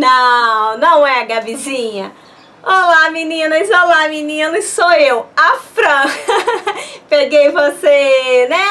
Não, não é, Gabizinha. Olá, meninas, olá, meninos, sou eu, a Fran. Peguei você, né?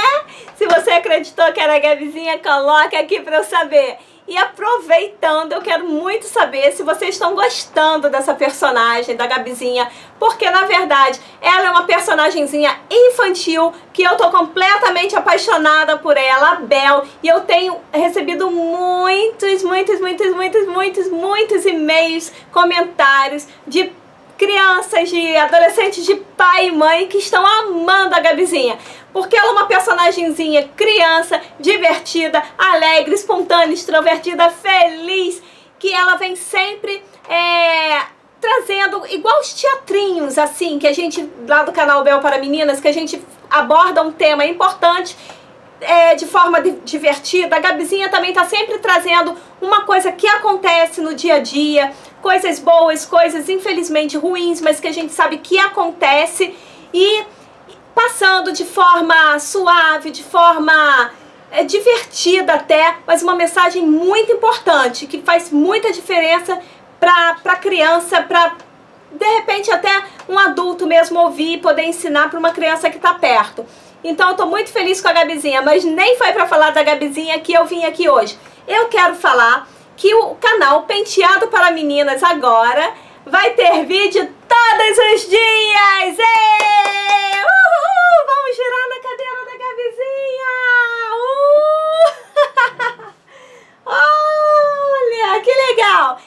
Se você acreditou que era a Gabizinha, coloca aqui pra eu saber. E aproveitando, eu quero muito saber se vocês estão gostando dessa personagem, da Gabizinha, porque na verdade ela é uma personagemzinha infantil que eu tô completamente apaixonada por ela, a Bel, e eu tenho recebido muitos, muitos, muitos, muitos, muitos, muitos e-mails, comentários de crianças, de adolescentes, de pai e mãe que estão amando a Gabizinha. Porque ela é uma personagemzinha criança, divertida, alegre, espontânea, extrovertida, feliz, que ela vem sempre é, trazendo, igual os teatrinhos, assim, que a gente, lá do canal Bel para Meninas, que a gente aborda um tema importante é, de forma divertida. A Gabizinha também está sempre trazendo uma coisa que acontece no dia a dia, coisas boas, coisas infelizmente ruins, mas que a gente sabe que acontece e passando de forma suave, de forma é, divertida até, mas uma mensagem muito importante que faz muita diferença para a criança, para de repente até um adulto mesmo ouvir e poder ensinar para uma criança que está perto. Então eu tô muito feliz com a Gabizinha, mas nem foi para falar da Gabizinha que eu vim aqui hoje. Eu quero falar que o canal Penteado para Meninas agora vai ter vídeo todos os dias! Êêê! Uhul! Vamos girar na cadeira da Gabizinha! Uh! Olha, que legal!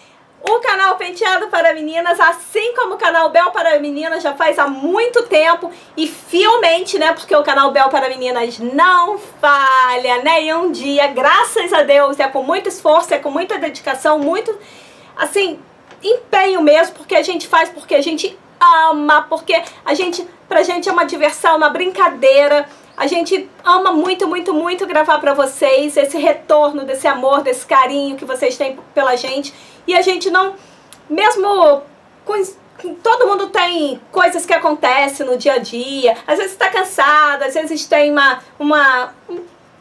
O canal Penteado para Meninas, assim como o canal Bel para Meninas, já faz há muito tempo e fielmente, né? Porque o canal Bel para Meninas não falha, né? E um dia, graças a Deus, é com muito esforço, é com muita dedicação, muito, assim, empenho mesmo, porque a gente faz, porque a gente ama, porque a gente, pra gente é uma diversão, uma brincadeira. A gente ama muito, muito, muito gravar para vocês esse retorno desse amor, desse carinho que vocês têm pela gente. E a gente não, mesmo com, todo mundo tem coisas que acontecem no dia a dia. Às vezes está cansado, às vezes tem uma, uma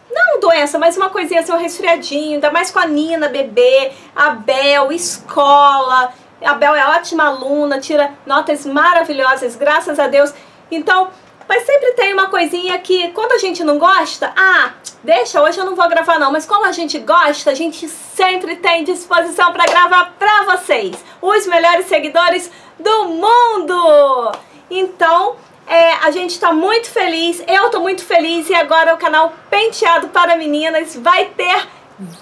não doença, mas uma coisinha assim, um resfriadinho, ainda mais com a Nina, bebê, a Bel, escola. A Bel é ótima aluna, tira notas maravilhosas, graças a Deus. Então, mas sempre tem uma coisinha que quando a gente não gosta, ah, deixa, hoje eu não vou gravar não, mas como a gente gosta, a gente sempre tem disposição para gravar para vocês, os melhores seguidores do mundo. Então, é, a gente está muito feliz, eu estou muito feliz e agora o canal Penteado para Meninas vai ter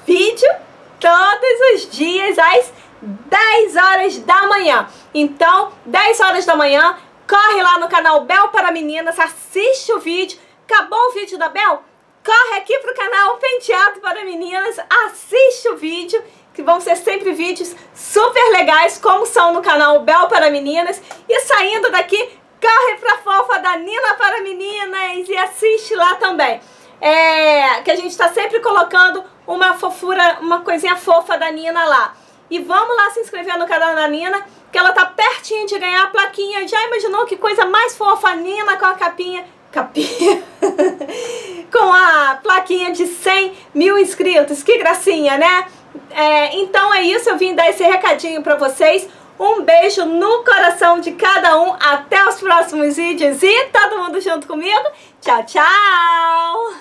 vídeo todos os dias às 10 horas da manhã. Então, 10 horas da manhã, corre lá no canal Bel para Meninas, assiste o vídeo. Acabou o vídeo da Bel? Corre aqui pro canal Penteado para Meninas, assiste o vídeo, que vão ser sempre vídeos super legais, como são no canal Bel para Meninas. E saindo daqui, corre pra fofa da Nina para Meninas e assiste lá também. É, que a gente está sempre colocando uma fofura, uma coisinha fofa da Nina lá. E vamos lá se inscrever no canal da Nina, que ela tá pertinho de ganhar a plaquinha. Já imaginou que coisa mais fofa, Nina com a capinha... Capinha... com a plaquinha de 100 mil inscritos. Que gracinha, né? É, então é isso, eu vim dar esse recadinho pra vocês. Um beijo no coração de cada um. Até os próximos vídeos e todo mundo junto comigo. Tchau, tchau!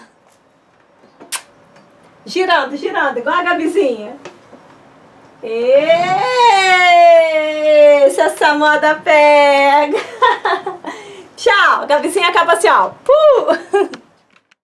Girando, girando, igual a Gabizinha. E se essa moda pega. Tchau. Gabizinha assim, ó. Puh.